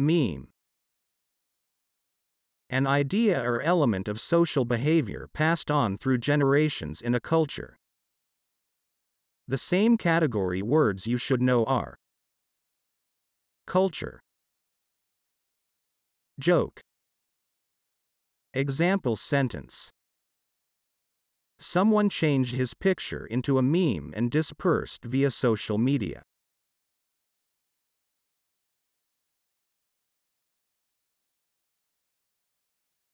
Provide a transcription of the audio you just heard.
Meme. An idea or element of social behavior passed on through generations in a culture. The same category words you should know are culture, joke, example sentence. Someone changed his picture into a meme and dispersed via social media.